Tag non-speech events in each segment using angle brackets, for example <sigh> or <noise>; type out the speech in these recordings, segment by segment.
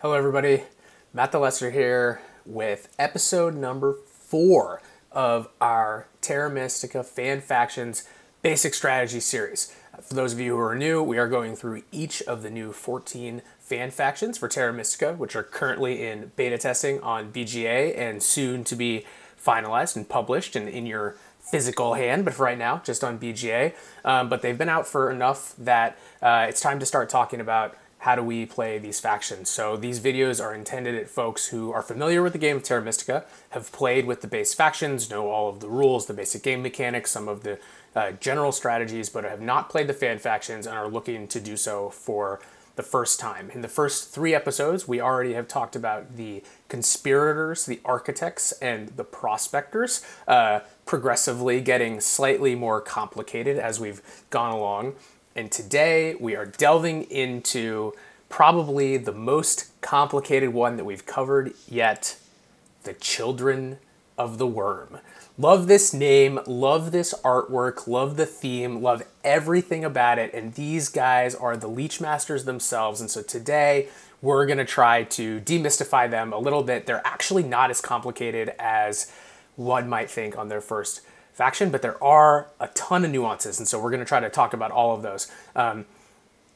Hello, everybody. Matt the Lesser here with episode number four of our Terra Mystica Fan Factions Basic Strategy series. For those of you who are new, we are going through each of the new 14 fan factions for Terra Mystica, which are currently in beta testing on BGA and soon to be finalized and published and in your physical hand, but for right now, just on BGA. Um, but they've been out for enough that uh, it's time to start talking about how do we play these factions. So these videos are intended at folks who are familiar with the game of Terra Mystica, have played with the base factions, know all of the rules, the basic game mechanics, some of the uh, general strategies, but have not played the fan factions and are looking to do so for the first time. In the first three episodes, we already have talked about the conspirators, the architects, and the prospectors, uh, progressively getting slightly more complicated as we've gone along. And today we are delving into probably the most complicated one that we've covered yet the Children of the Wyrm. Love this name, love this artwork, love the theme, love everything about it. And these guys are the Leech Masters themselves. And so today we're going to try to demystify them a little bit. They're actually not as complicated as one might think on their first faction, but there are a ton of nuances. And so we're going to try to talk about all of those. Um,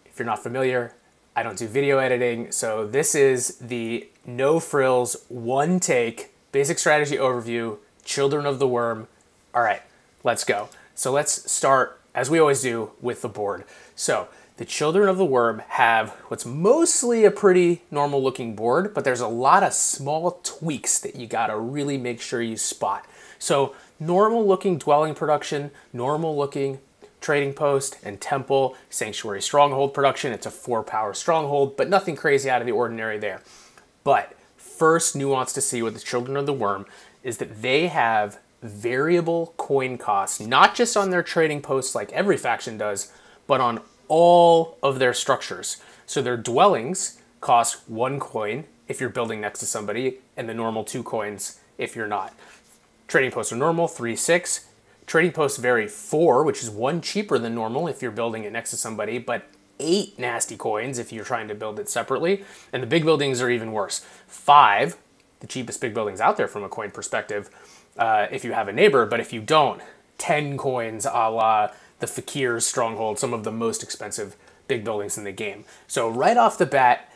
if you're not familiar, I don't do video editing. So this is the no frills, one take, basic strategy overview Children of the Wyrm. All right, let's go. So let's start, as we always do, with the board. So the Children of the Wyrm have what's mostly a pretty normal looking board, but there's a lot of small tweaks that you gotta really make sure you spot. So normal looking dwelling production, normal looking trading post and temple, sanctuary stronghold production. It's a four power stronghold, but nothing crazy out of the ordinary there. But first nuance to see with the Children of the Wyrm is that they have variable coin costs, not just on their trading posts like every faction does, but on all of their structures. So their dwellings cost one coin if you're building next to somebody, and the normal two coins if you're not. Trading posts are normal, three, six. Trading posts vary four, which is one cheaper than normal if you're building it next to somebody, but eight nasty coins if you're trying to build it separately. And the big buildings are even worse. Five, the cheapest big buildings out there from a coin perspective, uh, if you have a neighbor, but if you don't, 10 coins a la the Fakir's Stronghold, some of the most expensive big buildings in the game. So right off the bat,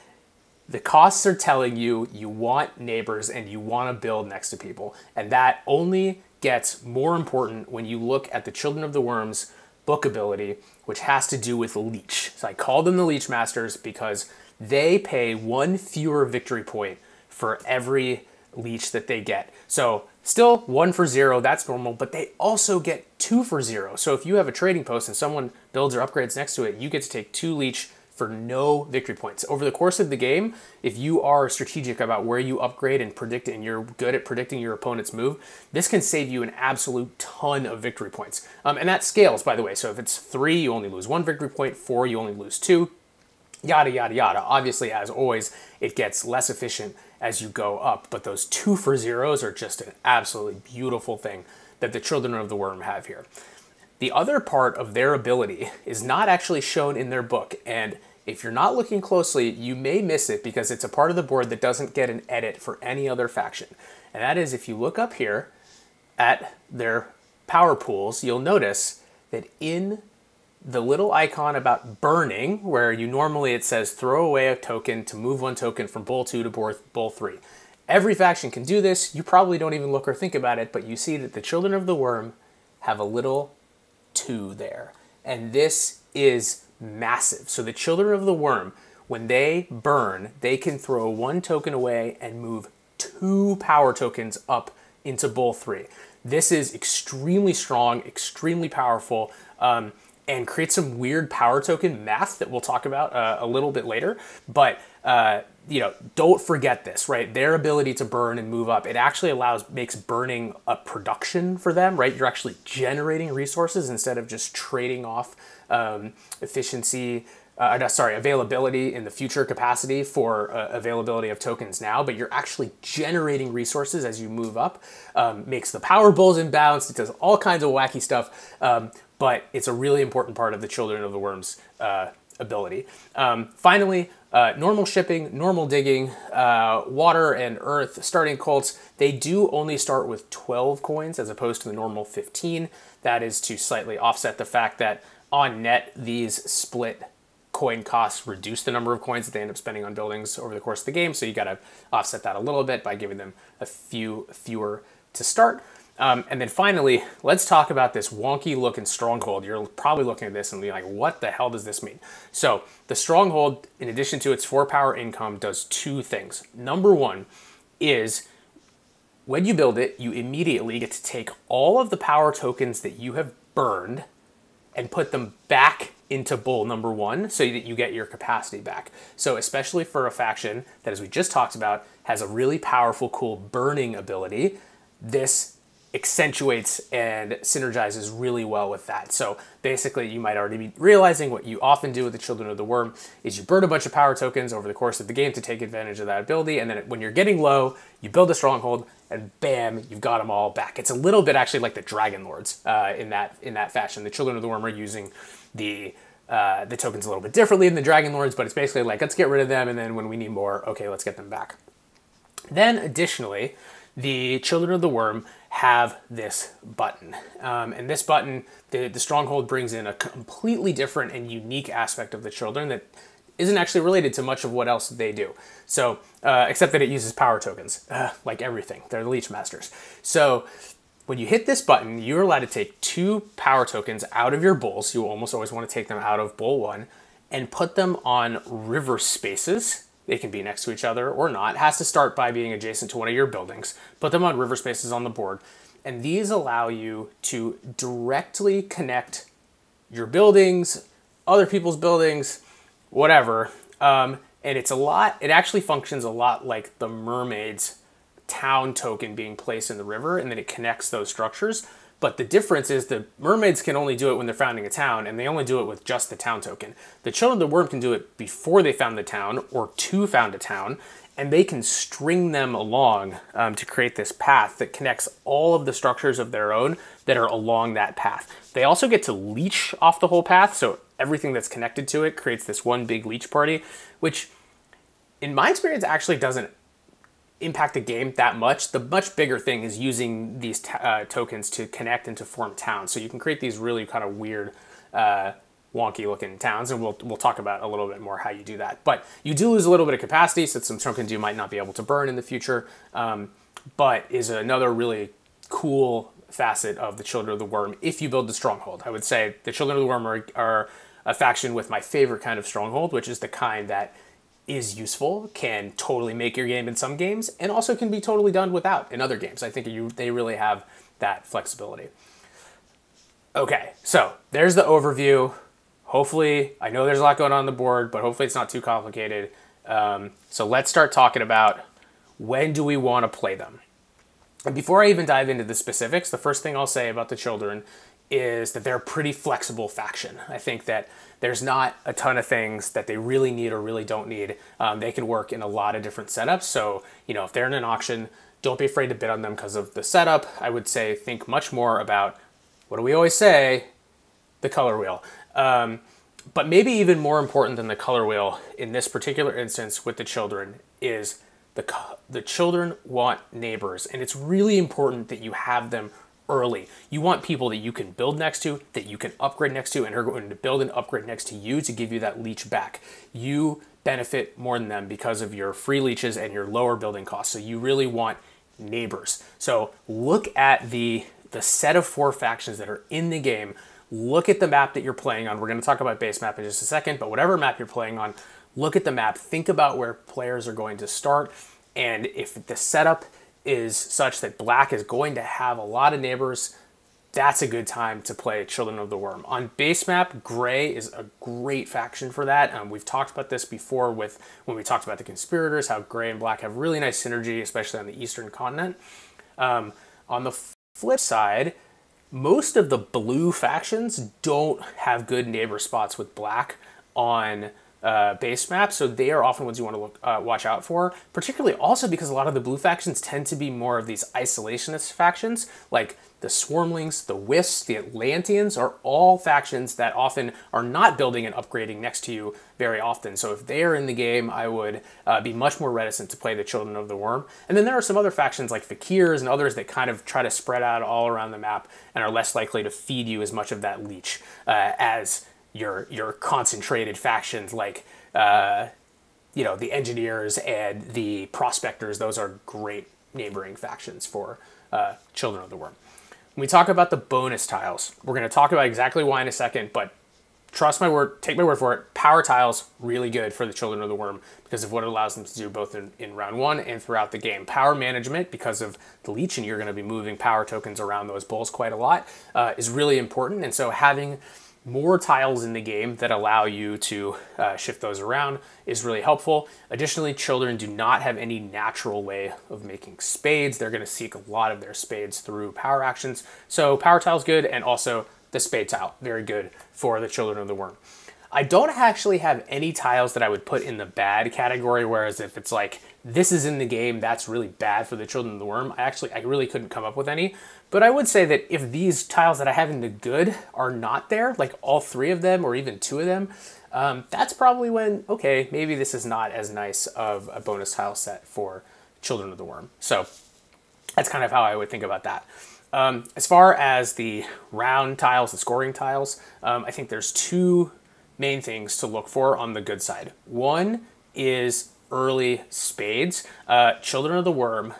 the costs are telling you you want neighbors and you want to build next to people. And that only gets more important when you look at the Children of the Wyrm's book ability, which has to do with Leech. So I call them the Leech Masters because they pay one fewer victory point for every leech that they get. So still one for zero, that's normal, but they also get two for zero. So if you have a trading post and someone builds or upgrades next to it, you get to take two leech for no victory points. Over the course of the game, if you are strategic about where you upgrade and predict and you're good at predicting your opponent's move, this can save you an absolute ton of victory points. Um, and that scales, by the way. So if it's three, you only lose one victory point, four, you only lose two, yada, yada, yada. Obviously, as always, it gets less efficient as you go up. But those two for zeros are just an absolutely beautiful thing that the Children of the Wyrm have here. The other part of their ability is not actually shown in their book, and if you're not looking closely, you may miss it because it's a part of the board that doesn't get an edit for any other faction. And that is if you look up here at their power pools, you'll notice that in the little icon about burning, where you normally it says throw away a token to move one token from bowl two to bowl three. Every faction can do this. You probably don't even look or think about it, but you see that the Children of the Wyrm have a little two there. And this is massive. So the Children of the Wyrm, when they burn, they can throw one token away and move two power tokens up into bowl three. This is extremely strong, extremely powerful. Um, and create some weird power token math that we'll talk about uh, a little bit later. But uh, you know, don't forget this, right? Their ability to burn and move up, it actually allows makes burning a production for them, right? You're actually generating resources instead of just trading off um, efficiency. Uh, sorry, availability in the future capacity for uh, availability of tokens now, but you're actually generating resources as you move up. Um, makes the power bulls imbalanced. It does all kinds of wacky stuff. Um, but it's a really important part of the Children of the Wyrm's uh, ability. Um, finally, uh, normal shipping, normal digging, uh, water and earth starting cults, they do only start with 12 coins as opposed to the normal 15. That is to slightly offset the fact that on net, these split coin costs reduce the number of coins that they end up spending on buildings over the course of the game. So you got to offset that a little bit by giving them a few fewer to start. Um, and then finally, let's talk about this wonky looking stronghold. You're probably looking at this and be like, what the hell does this mean? So the stronghold, in addition to its four power income, does two things. Number one is when you build it, you immediately get to take all of the power tokens that you have burned and put them back into bull number one so that you get your capacity back. So especially for a faction that, as we just talked about, has a really powerful, cool burning ability, this accentuates and synergizes really well with that. So basically, you might already be realizing what you often do with the Children of the Wyrm is you burn a bunch of power tokens over the course of the game to take advantage of that ability, and then when you're getting low, you build a stronghold, and bam, you've got them all back. It's a little bit actually like the Dragon Lords uh, in that in that fashion. The Children of the Wyrm are using the uh, the tokens a little bit differently than the Dragon Lords, but it's basically like let's get rid of them, and then when we need more, okay, let's get them back. Then additionally, the Children of the Worm have this button. Um, and this button, the, the Stronghold brings in a completely different and unique aspect of the Children that isn't actually related to much of what else they do. So, uh, except that it uses power tokens, uh, like everything. They're the Leech Masters. So, when you hit this button, you're allowed to take two power tokens out of your bowls. You almost always want to take them out of bowl one and put them on river spaces they can be next to each other or not. It has to start by being adjacent to one of your buildings. Put them on river spaces on the board. And these allow you to directly connect your buildings, other people's buildings, whatever. Um, and it's a lot, it actually functions a lot like the mermaid's town token being placed in the river, and then it connects those structures. But the difference is the mermaids can only do it when they're founding a town, and they only do it with just the town token. The children of the wyrm can do it before they found the town or to found a town, and they can string them along um, to create this path that connects all of the structures of their own that are along that path. They also get to leech off the whole path, so everything that's connected to it creates this one big leech party, which in my experience actually doesn't impact the game that much. The much bigger thing is using these uh, tokens to connect and to form towns. So you can create these really kind of weird, uh, wonky looking towns, and we'll we'll talk about a little bit more how you do that. But you do lose a little bit of capacity, so some tokens you might not be able to burn in the future. Um, but is another really cool facet of the Children of the Wyrm if you build the stronghold. I would say the Children of the Wyrm are, are a faction with my favorite kind of stronghold, which is the kind that is useful, can totally make your game in some games, and also can be totally done without in other games. I think you, they really have that flexibility. Okay, so there's the overview. Hopefully, I know there's a lot going on, on the board, but hopefully it's not too complicated. Um, so let's start talking about when do we want to play them. And before I even dive into the specifics, the first thing I'll say about the children is that they're a pretty flexible faction. I think that there's not a ton of things that they really need or really don't need. Um, they can work in a lot of different setups. So, you know, if they're in an auction, don't be afraid to bid on them because of the setup. I would say think much more about what do we always say? The color wheel. Um, but maybe even more important than the color wheel in this particular instance with the children is the, the children want neighbors. And it's really important that you have them early. You want people that you can build next to, that you can upgrade next to, and are going to build and upgrade next to you to give you that leech back. You benefit more than them because of your free leeches and your lower building costs. So you really want neighbors. So look at the the set of four factions that are in the game. Look at the map that you're playing on. We're going to talk about base map in just a second, but whatever map you're playing on, look at the map. Think about where players are going to start and if the setup is such that black is going to have a lot of neighbors, that's a good time to play Children of the Wyrm. On base map, gray is a great faction for that. Um, we've talked about this before with when we talked about the conspirators, how gray and black have really nice synergy, especially on the eastern continent. Um, on the flip side, most of the blue factions don't have good neighbor spots with black on uh, base map, so they are often ones you want to look, uh, watch out for. Particularly also because a lot of the blue factions tend to be more of these isolationist factions, like the Swarmlings, the Wisps, the Atlanteans are all factions that often are not building and upgrading next to you very often. So if they are in the game, I would uh, be much more reticent to play the Children of the Wyrm. And then there are some other factions like Fakirs and others that kind of try to spread out all around the map and are less likely to feed you as much of that leech uh, as your your concentrated factions like uh, you know the engineers and the prospectors. Those are great neighboring factions for uh, Children of the Wyrm. When we talk about the bonus tiles, we're going to talk about exactly why in a second, but trust my word, take my word for it. Power tiles really good for the Children of the Wyrm because of what it allows them to do both in, in round one and throughout the game. Power management because of the leech and you're going to be moving power tokens around those bowls quite a lot uh, is really important. And so having more tiles in the game that allow you to uh, shift those around is really helpful. Additionally, children do not have any natural way of making spades. They're going to seek a lot of their spades through power actions. So power tile is good, and also the spade tile, very good for the children of the wyrm. I don't actually have any tiles that I would put in the bad category, whereas if it's like, this is in the game, that's really bad for the children of the wyrm, I actually, I really couldn't come up with any. But I would say that if these tiles that I have in the good are not there, like all three of them or even two of them, um, that's probably when, okay, maybe this is not as nice of a bonus tile set for Children of the Wyrm. So that's kind of how I would think about that. Um, as far as the round tiles, the scoring tiles, um, I think there's two main things to look for on the good side. One is early spades. Uh, Children of the Wyrm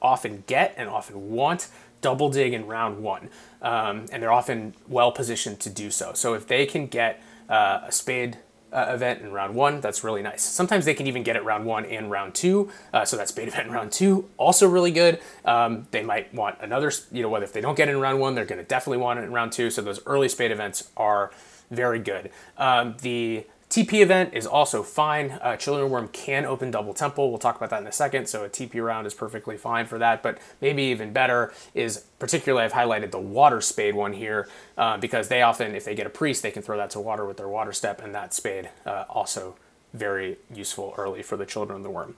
often get and often want double dig in round one, um, and they're often well positioned to do so. So if they can get uh, a spade uh, event in round one, that's really nice. Sometimes they can even get it round one and round two, uh, so that spade <laughs> event in round two, also really good. Um, they might want another, you know, whether if they don't get it in round one, they're going to definitely want it in round two. So those early spade events are very good. Um, the TP event is also fine. Uh, Children of Wyrm can open double temple. We'll talk about that in a second. So a TP round is perfectly fine for that. But maybe even better is particularly I've highlighted the water spade one here uh, because they often, if they get a priest, they can throw that to water with their water step, and that spade uh, also very useful early for the children of the wyrm.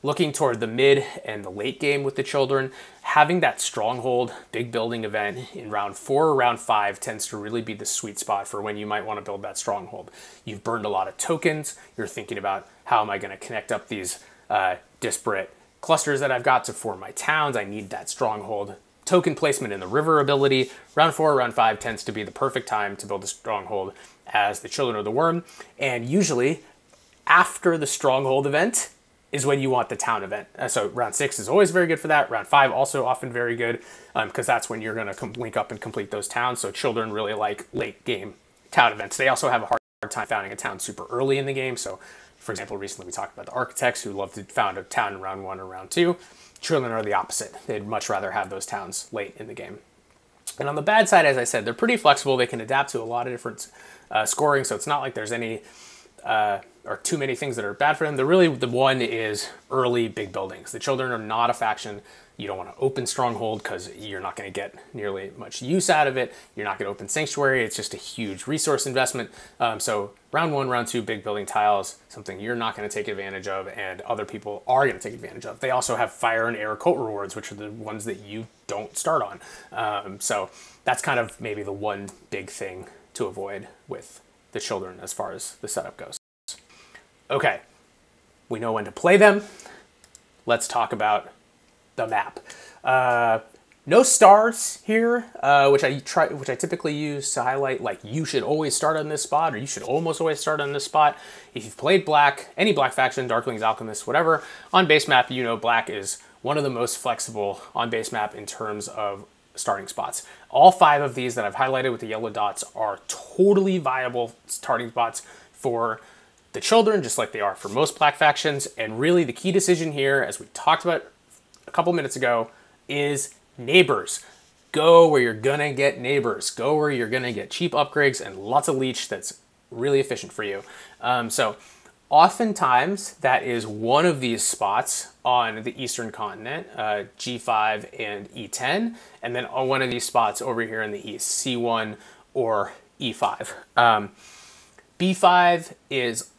Looking toward the mid and the late game with the children, having that stronghold big building event in round four or round five tends to really be the sweet spot for when you might want to build that stronghold. You've burned a lot of tokens. You're thinking about how am I going to connect up these uh, disparate clusters that I've got to form my towns. I need that stronghold token placement in the river ability. Round four, round five tends to be the perfect time to build a stronghold as the Children of the Wyrm. And usually after the Stronghold event is when you want the town event. Uh, so round six is always very good for that. Round five also often very good because um, that's when you're going to link up and complete those towns. So children really like late game town events. They also have a hard time founding a town super early in the game. So, for example, recently we talked about the architects who love to found a town in round one or round two. Children are the opposite. They'd much rather have those towns late in the game. And on the bad side, as I said, they're pretty flexible. They can adapt to a lot of different uh, scoring. So it's not like there's any uh, or too many things that are bad for them. The really the one is early big buildings. The children are not a faction. You don't want to open stronghold because you're not going to get nearly much use out of it. You're not going to open sanctuary. It's just a huge resource investment. Um, so round one, round two, big building tiles, something you're not going to take advantage of, and other people are going to take advantage of. They also have fire and air cult rewards, which are the ones that you don't start on. Um, so that's kind of maybe the one big thing to avoid with the children as far as the setup goes. Okay, we know when to play them. Let's talk about the map. Uh, no stars here, uh, which I try, which I typically use to highlight like you should always start on this spot, or you should almost always start on this spot. If you've played black, any black faction, Darklings, Alchemists, whatever, on base map, you know black is one of the most flexible on base map in terms of starting spots. All five of these that I've highlighted with the yellow dots are totally viable starting spots for the children, just like they are for most black factions. And really the key decision here, as we talked about a couple minutes ago, is neighbors. Go where you're gonna get neighbors. Go where you're gonna get cheap upgrades and lots of leech that's really efficient for you. Um, so Oftentimes, that is one of these spots on the eastern continent, uh, G5 and E10, and then on one of these spots over here in the east, C1 or E5. Um, B5 is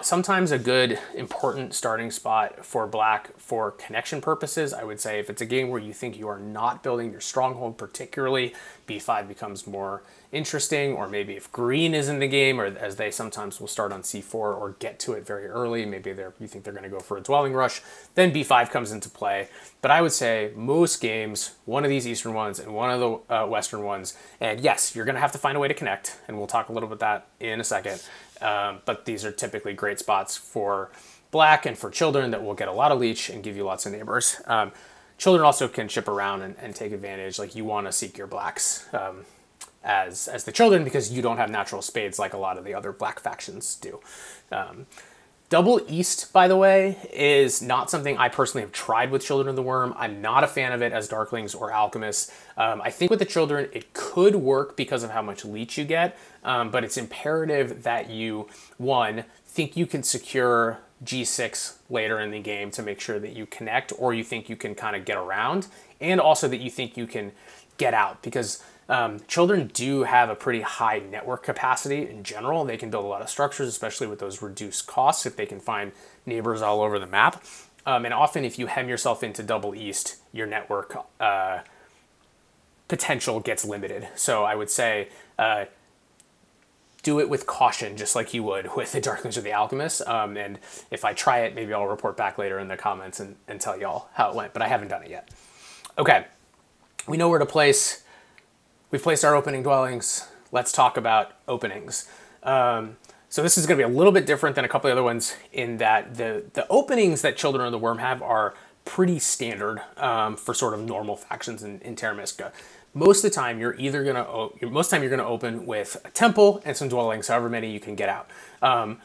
sometimes a good important starting spot for black for connection purposes i would say if it's a game where you think you are not building your stronghold particularly b5 becomes more interesting or maybe if green is in the game or as they sometimes will start on c4 or get to it very early maybe they're you think they're going to go for a dwelling rush then b5 comes into play. But i would say most games one of these eastern ones and one of the uh, western ones and yes you're going to have to find a way to connect and we'll talk a little bit that in a second um, but these are typically great spots for black and for children that will get a lot of leech and give you lots of neighbors. Um, children also can chip around and, and take advantage. Like you want to seek your blacks um, as as the children because you don't have natural spades like a lot of the other black factions do. Um, Double East, by the way, is not something I personally have tried with Children of the Wyrm. I'm not a fan of it as Darklings or Alchemists. Um, I think with the children, it could work because of how much leech you get, um, but it's imperative that you, one, think you can secure G6 later in the game to make sure that you connect, or you think you can kind of get around, and also that you think you can get out because um, children do have a pretty high network capacity in general. They can build a lot of structures, especially with those reduced costs if they can find neighbors all over the map. Um, and often, if you hem yourself into double east, your network uh, potential gets limited. So I would say uh, do it with caution, just like you would with the Darklings or the Alchemist. Um, and if I try it, maybe I'll report back later in the comments and, and tell y'all how it went, but I haven't done it yet. Okay, we know where to place We've placed our opening dwellings. Let's talk about openings. Um, so this is going to be a little bit different than a couple of other ones in that the, the openings that Children of the Wyrm have are pretty standard um, for sort of normal factions in, in Terra Mystica. Most of the time, you're either going to most time you're going to open with a temple and some dwellings, however many you can get out. Um,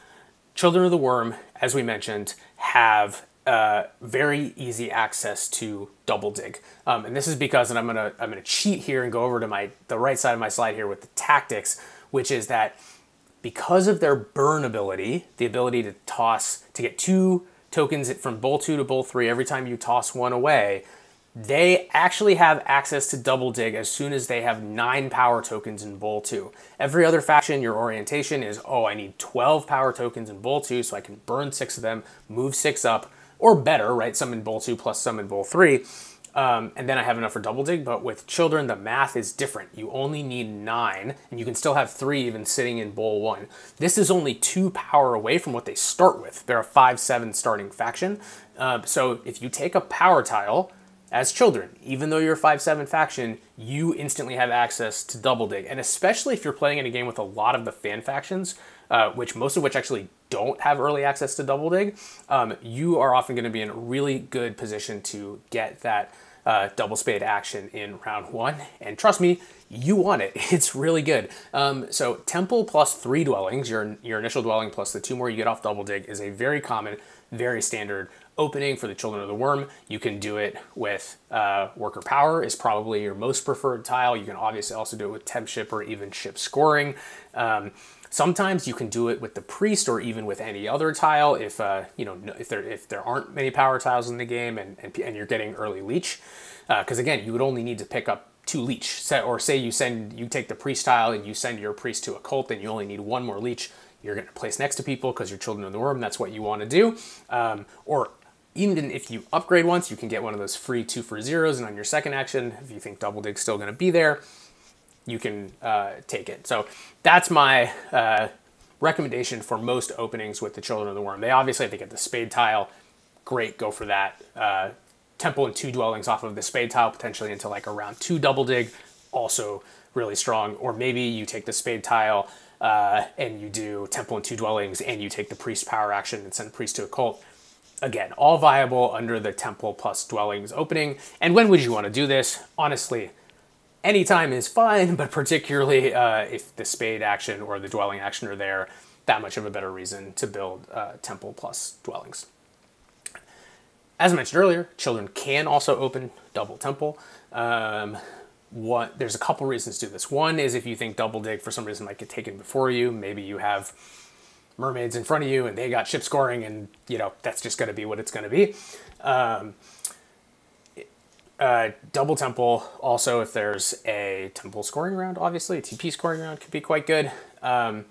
Children of the Wyrm, as we mentioned, have uh, very easy access to double dig. Um, and this is because, and I'm gonna I'm gonna cheat here and go over to my the right side of my slide here with the tactics, which is that because of their burn ability, the ability to toss to get two tokens from bowl two to bowl three every time you toss one away, they actually have access to double dig as soon as they have nine power tokens in bowl two. Every other faction, your orientation is, oh, I need 12 power tokens in bowl two so I can burn six of them, move six up, or better, right? Some in bowl two plus some in bowl three. Um, and then I have enough for double dig, but with children, the math is different. You only need nine, and you can still have three even sitting in bowl one. This is only two power away from what they start with. They're a five, seven starting faction. Uh, so if you take a power tile as children, even though you're a five, seven faction, you instantly have access to double dig. And especially if you're playing in a game with a lot of the fan factions, uh, which most of which actually don't have early access to Double Dig, um, you are often going to be in a really good position to get that uh, double spade action in round one. And trust me, you want it. <laughs> It's really good. Um, so temple plus three dwellings, your, your initial dwelling plus the two more you get off double dig is a very common, very standard opening for the Children of the Wyrm. You can do it with uh, Worker Power is probably your most preferred tile. You can obviously also do it with Temp Ship or even Ship Scoring. Um, Sometimes you can do it with the priest or even with any other tile if uh, you know if there if there aren't many power tiles in the game and and, and you're getting early leech, because uh, again you would only need to pick up two leech. Or say you send you take the priest tile and you send your priest to a cult and you only need one more leech. You're going to place next to people because you're children of the wyrm. That's what you want to do. Um, or even if you upgrade once, you can get one of those free two for zeros, and on your second action, if you think double dig's still going to be there, you can uh, take it. So that's my uh, recommendation for most openings with the Children of the Wyrm. They obviously have to get the spade tile. Great, go for that. Uh, temple and two dwellings off of the spade tile, potentially into like around two double dig, also really strong. Or maybe you take the spade tile uh, and you do temple and two dwellings and you take the priest power action and send priest to a cult. Again, all viable under the temple plus dwellings opening. And when would you want to do this? Honestly, anytime is fine, but particularly uh, if the spade action or the dwelling action are there, that much of a better reason to build uh, temple plus dwellings. As I mentioned earlier, children can also open double temple. Um, what, there's a couple reasons to do this. One is if you think double dig for some reason might get taken before you, maybe you have mermaids in front of you and they got ship scoring and you know that's just going to be what it's going to be. Um, uh, double temple also if there's a temple scoring round obviously a tp scoring round could be quite good um,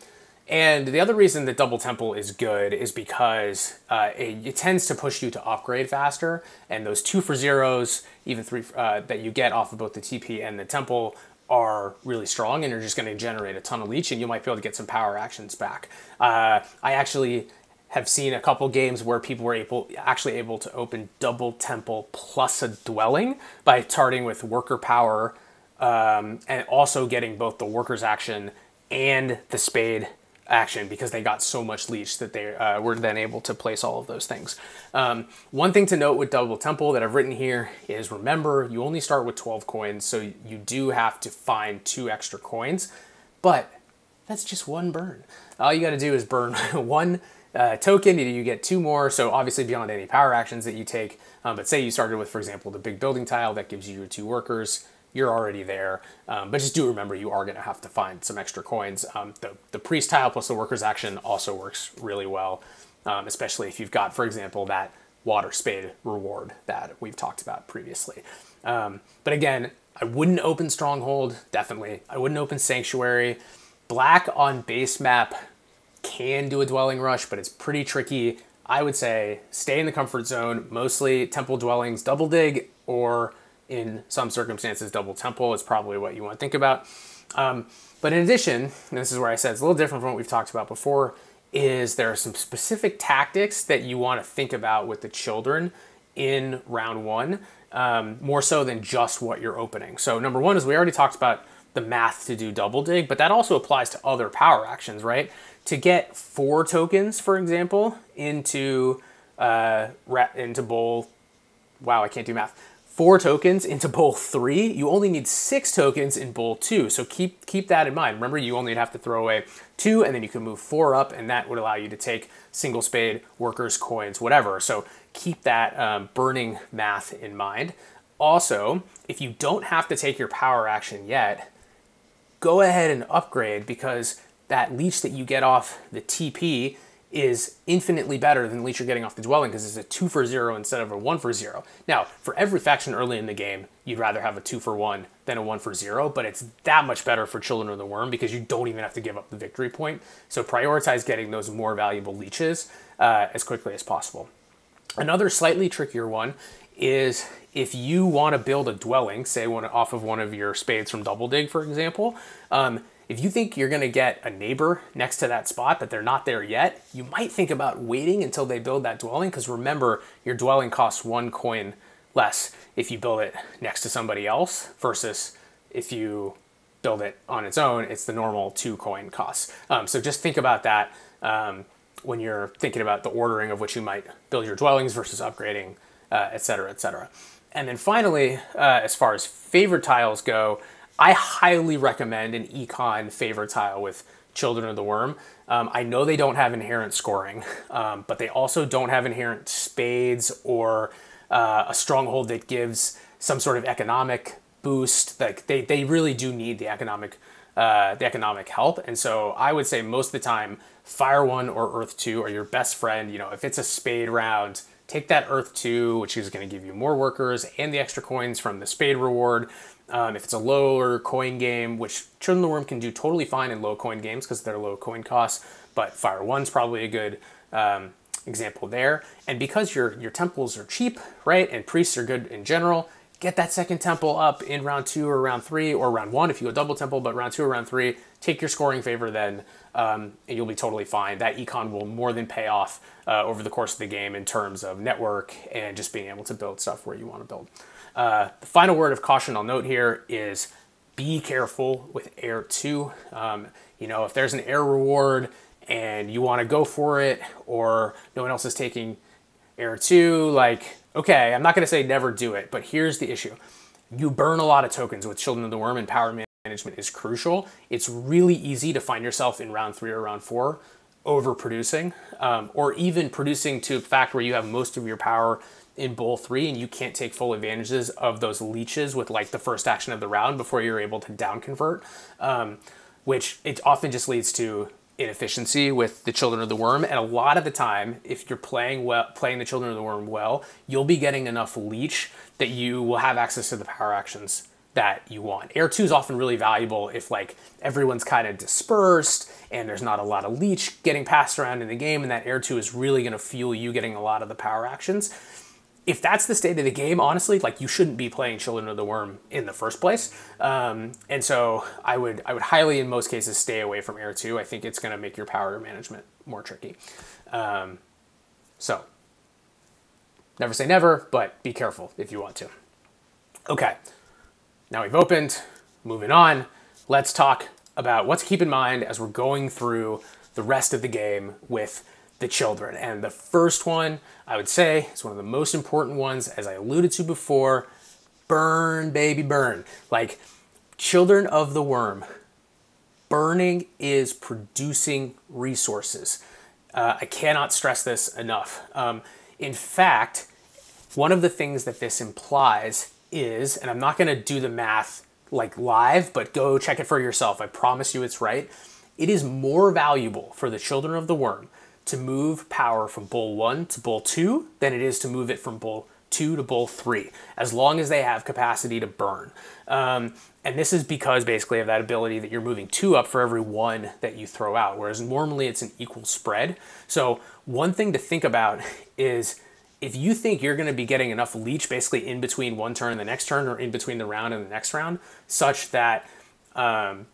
And the other reason that Double Temple is good is because uh, it, it, tends to push you to upgrade faster, and those two for zeros, even three uh, that you get off of both the TP and the Temple, are really strong, and you're just going to generate a ton of leech, and you might be able to get some power actions back. Uh, I actually have seen a couple games where people were able actually able to open double temple plus a dwelling by starting with worker power um, and also getting both the workers action and the spade action because they got so much leech that they uh, were then able to place all of those things. Um, one thing to note with Double Temple that I've written here is remember you only start with 12 coins, so you do have to find two extra coins, but that's just one burn. All you got to do is burn <laughs> one uh, token, you get two more, so obviously beyond any power actions that you take. Um, but say you started with, for example, the big building tile that gives you your two workers you're already there. Um, but just do remember you are going to have to find some extra coins. Um, the, the priest tile plus the worker's action also works really well, um, especially if you've got, for example, that water spade reward that we've talked about previously. Um, but again, I wouldn't open Stronghold, definitely. I wouldn't open Sanctuary. Black on base map can do a Dwelling Rush, but it's pretty tricky. I would say stay in the comfort zone, mostly Temple Dwellings, Double Dig, or in some circumstances, double temple is probably what you want to think about. Um, but in addition, this is where I said it's a little different from what we've talked about before, is there are some specific tactics that you want to think about with the children in round one, um, more so than just what you're opening. So number one is we already talked about the math to do double dig, but that also applies to other power actions, right? To get four tokens, for example, into uh, rat into bowl. Wow, I can't do math four tokens into bowl three, you only need six tokens in bowl two. So keep keep that in mind. Remember, you only have to throw away two, and then you can move four up, and that would allow you to take single spade, workers, coins, whatever. So keep that um, burning math in mind. Also, if you don't have to take your power action yet, go ahead and upgrade because that leech that you get off the TP is infinitely better than the leech you're getting off the dwelling because it's a two for zero instead of a one for zero. Now, for every faction early in the game, you'd rather have a two for one than a one for zero, but it's that much better for Children of the Wyrm because you don't even have to give up the victory point. So prioritize getting those more valuable leeches uh, as quickly as possible. Another slightly trickier one is if you want to build a dwelling, say one off of one of your spades from Double Dig, for example, um, if you think you're to get a neighbor next to that spot, but they're not there yet, you might think about waiting until they build that dwelling because remember, your dwelling costs one coin less if you build it next to somebody else versus if you build it on its own, it's the normal two coin costs. Um, so just think about that um, when you're thinking about the ordering of which you might build your dwellings versus upgrading, uh, et cetera, et cetera. And then finally, uh, as far as favorite tiles go, I highly recommend an econ favorite tile with Children of the Wyrm. Um, I know they don't have inherent scoring, <laughs> um, but they also don't have inherent spades or uh, a stronghold that gives some sort of economic boost. Like they, they really do need the economic uh, the economic help. And so I would say most of the time, Fire One or Earth Two are your best friend. You know, if it's a spade round, take that Earth Two, which is going to give you more workers and the extra coins from the spade reward. Um, if it's a lower coin game, which Children of the Wyrm can do totally fine in low coin games because they're low coin costs, but Fire One's probably a good um, example there. And because your your temples are cheap, right, and priests are good in general, get that second temple up in round two or round three or round one if you go double temple, but round two or round three, take your scoring favor then, um, and you'll be totally fine. That econ will more than pay off uh, over the course of the game in terms of network and just being able to build stuff where you want to build. Uh, the final word of caution I'll note here is be careful with air 2. Um, you know, if there's an air reward and you want to go for it or no one else is taking air 2, like, okay, I'm not going to say never do it, but here's the issue. You burn a lot of tokens with Children of the Wyrm and power management is crucial. It's really easy to find yourself in round three or round four overproducing um, or even producing to a fact where you have most of your power in bowl three and you can't take full advantages of those leeches with like the first action of the round before you're able to down convert, um, which it often just leads to inefficiency with the children of the wyrm and a lot of the time if you're playing well playing the children of the wyrm well you'll be getting enough leech that you will have access to the power actions that you want. Air 2 is often really valuable if like everyone's kind of dispersed and there's not a lot of leech getting passed around in the game and that Air 2 is really going to fuel you getting a lot of the power actions. If that's the state of the game, honestly, like you shouldn't be playing Children of the Wyrm in the first place. Um, and so I would I would highly in most cases stay away from Air 2. I think it's going to make your power management more tricky. Um, so never say never, but be careful if you want to. Okay. Now we've opened, moving on, let's talk about what to keep in mind as we're going through the rest of the game with the children. And the first one, I would say, is one of the most important ones, as I alluded to before burn, baby, burn. Like, children of the wyrm, burning is producing resources. Uh, I cannot stress this enough. Um, in fact, one of the things that this implies is, and I'm not going to do the math like live, but go check it for yourself. I promise you it's right. It is more valuable for the children of the wyrm to move power from bowl 1 to bowl 2 than it is to move it from bowl 2 to bowl 3, as long as they have capacity to burn. Um, and this is because basically of that ability that you're moving 2 up for every 1 that you throw out, whereas normally it's an equal spread. So one thing to think about is if you think you're going to be getting enough leech basically in between one turn and the next turn or in between the round and the next round, such that um,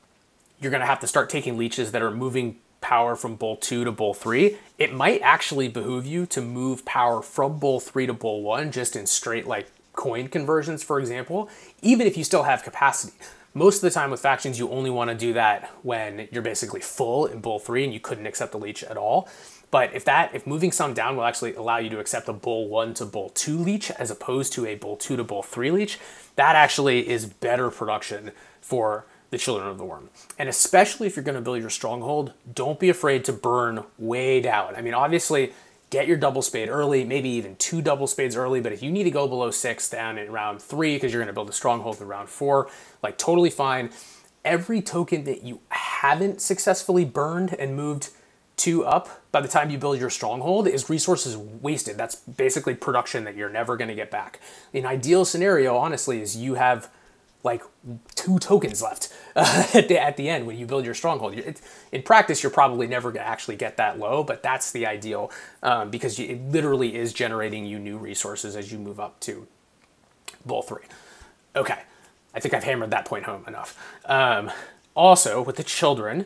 you're going to have to start taking leeches that are moving power from bowl two to bowl three, it might actually behoove you to move power from bowl three to bowl one just in straight like coin conversions, for example, even if you still have capacity. Most of the time with factions, you only want to do that when you're basically full in bowl three and you couldn't accept a leech at all. But if that, if moving some down will actually allow you to accept a bull one to bull two leech as opposed to a bull two to bull three leech, that actually is better production for the children of the wyrm. And especially if you're going to build your stronghold, don't be afraid to burn way down. I mean, obviously, get your double spade early, maybe even two double spades early. But if you need to go below six down in round three because you're going to build a stronghold in round four, like totally fine. Every token that you haven't successfully burned and moved two up by the time you build your stronghold is resources wasted. That's basically production that you're never going to get back. An ideal scenario, honestly, is you have like two tokens left uh, <laughs> at, the, at the end when you build your stronghold. It, in practice, you're probably never going to actually get that low, but that's the ideal um, because you, it literally is generating you new resources as you move up to bowl three. Okay, I think I've hammered that point home enough. Um, also, with the children,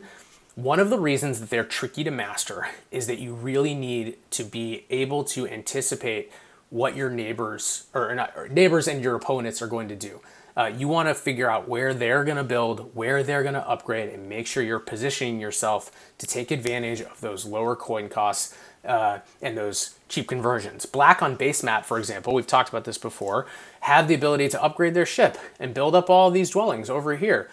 one of the reasons that they're tricky to master is that you really need to be able to anticipate what your neighbors or not or neighbors and your opponents are going to do. Uh, you want to figure out where they're going to build, where they're going to upgrade, and make sure you're positioning yourself to take advantage of those lower coin costs uh, and those cheap conversions. Black on base map, for example, we've talked about this before, have the ability to upgrade their ship and build up all these dwellings over here.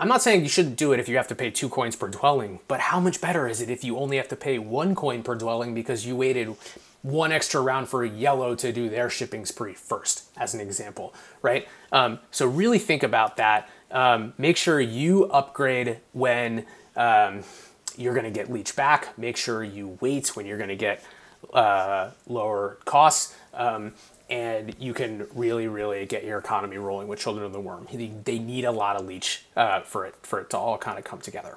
I'm not saying you shouldn't do it if you have to pay two coins per dwelling, but how much better is it if you only have to pay one coin per dwelling because you waited one extra round for a yellow to do their shipping spree first, as an example, right? Um, so really think about that. Um, make sure you upgrade when um, you're going to get leech back. Make sure you wait when you're going to get uh, lower costs. And you can really, really get your economy rolling with Children of the Wyrm. They need a lot of leech uh, for it for it to all kind of come together.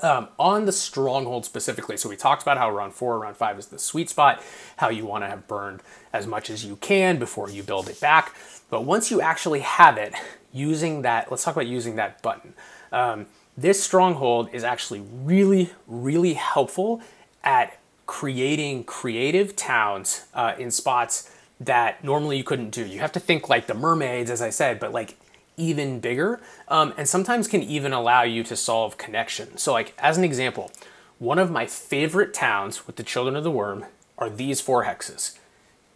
Um, on the stronghold specifically, so we talked about how round four, round five is the sweet spot, how you want to have burned as much as you can before you build it back. But once you actually have it, using that, let's talk about using that button. Um, this stronghold is actually really, really helpful at creating creative towns uh, in spots that normally you couldn't do. You have to think like the mermaids, as I said, but like even bigger, um, and sometimes can even allow you to solve connection. So, like as an example, one of my favorite towns with the Children of the Wyrm are these four hexes: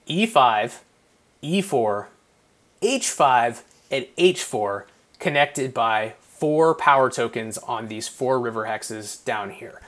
E5, E4, H5, and H4, connected by four power tokens on these four river hexes down here.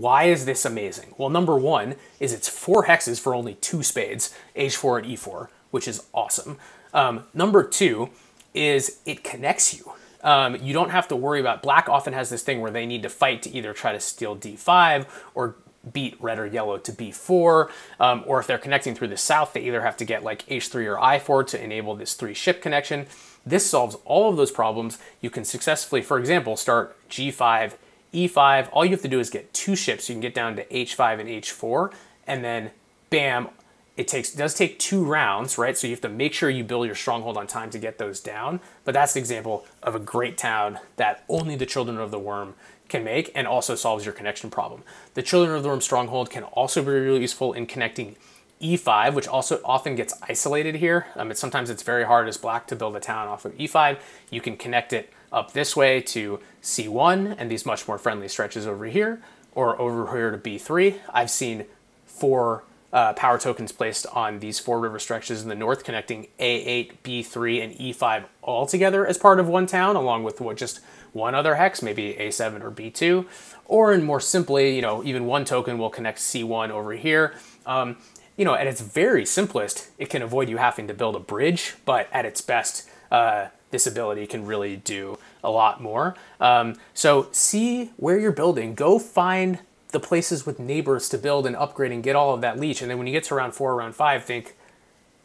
Why is this amazing? Well, number one is it's four hexes for only two spades, H4 and E4, which is awesome. Um, number two is it connects you. Um, you don't have to worry about black often has this thing where they need to fight to either try to steal d5 or beat red or yellow to b4, um, or if they're connecting through the south, they either have to get like h3 or i4 to enable this three ship connection. This solves all of those problems. You can successfully, for example, start g5, e5. All you have to do is get two ships. You can get down to h5 and h4, and then bam, it takes does take two rounds, right? So you have to make sure you build your stronghold on time to get those down. But that's the example of a great town that only the Children of the Wyrm can make and also solves your connection problem. The Children of the Wyrm stronghold can also be really useful in connecting e5, which also often gets isolated here. Um, it's, sometimes it's very hard as black to build a town off of e5. You can connect it up this way to c1 and these much more friendly stretches over here, or over here to b3. I've seen four uh, power tokens placed on these four river stretches in the north, connecting A8, B3, and E5 all together as part of one town, along with what just one other hex, maybe A7 or B2. Or in more simply, you know, even one token will connect C1 over here. Um, you know, at its very simplest, it can avoid you having to build a bridge, but at its best, uh, this ability can really do a lot more. Um, so see where you're building. Go find the places with neighbors to build and upgrade and get all of that leech. And then when you get to round four, round five, think,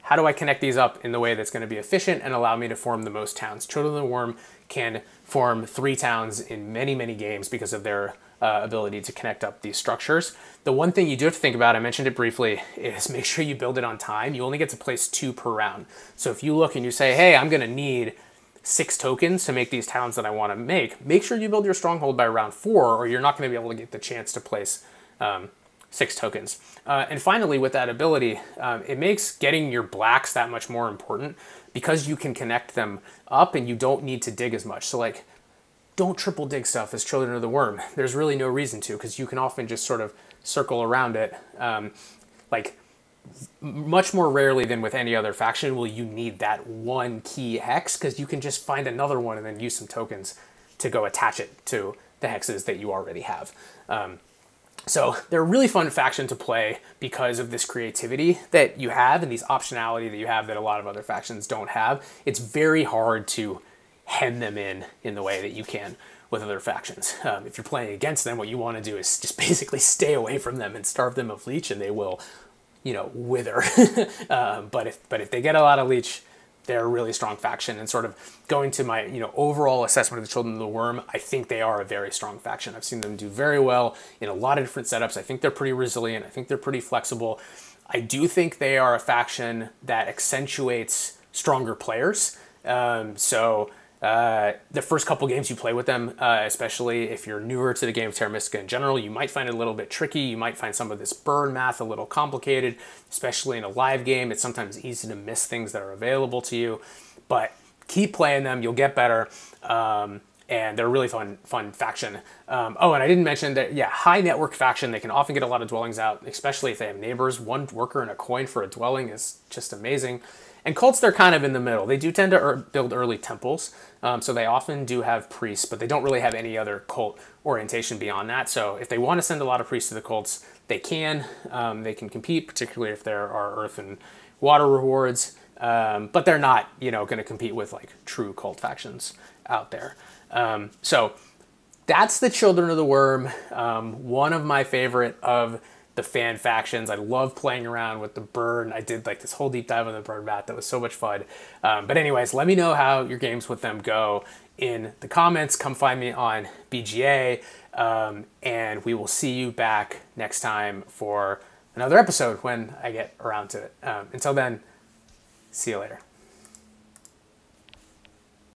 how do I connect these up in the way that's going to be efficient and allow me to form the most towns? Children of the Wyrm can form three towns in many, many games because of their uh, ability to connect up these structures. The one thing you do have to think about, I mentioned it briefly, <laughs> is make sure you build it on time. You only get to place two per round. So if you look and you say, hey, I'm going to need six tokens to make these towns that I want to make, make sure you build your stronghold by round four, or you're not going to be able to get the chance to place um, six tokens. Uh, and finally, with that ability, um, it makes getting your blacks that much more important because you can connect them up and you don't need to dig as much. So like, don't triple dig stuff as Children of the Wyrm. There's really no reason to because you can often just sort of circle around it. Um, like much more rarely than with any other faction will you need that one key hex because you can just find another one and then use some tokens to go attach it to the hexes that you already have. Um, so they're a really fun faction to play because of this creativity that you have and these optionality that you have that a lot of other factions don't have. It's very hard to hem them in in the way that you can with other factions. Um, if you're playing against them, what you want to do is just <laughs> basically stay away from them and starve them of leech, and they will you know, wither. uh, <laughs> but if but if they get a lot of leech, they're a really strong faction. And sort of going to my you know overall assessment of the Children of the Wyrm, I think they are a very strong faction. I've seen them do very well in a lot of different setups. I think they're pretty resilient. I think they're pretty flexible. I do think they are a faction that accentuates stronger players. Um, so uh, the first couple games you play with them, uh, especially if you're newer to the game of Terra Mystica in general, you might find it a little bit tricky. You might find some of this burn math a little complicated, especially in a live game. It's sometimes easy to miss things that are available to you, but keep playing them. You'll get better. Um, and they're a really fun, fun faction. Um, oh, and I didn't mention that, yeah, high network faction, they can often get a lot of dwellings out, especially if they have neighbors. One worker and a coin for a dwelling is just amazing. And cults, they're kind of in the middle. They do tend to er build early temples, um, so they often do have priests, but they don't really have any other cult orientation beyond that. So if they want to send a lot of priests to the cults, they can. Um, they can compete, particularly if there are earth and water rewards, um, but they're not, you know, going to compete with like true cult factions out there. Um, so that's the Children of the Wyrm, um, one of my favorite of the fan factions. I love playing around with the burn. I did like this whole deep dive on the burn mat. That was so much fun. Um, but anyways, let me know how your games with them go in the comments. Come find me on BGA. Um, and we will see you back next time for another episode when I get around to it. Um, until then, see you later.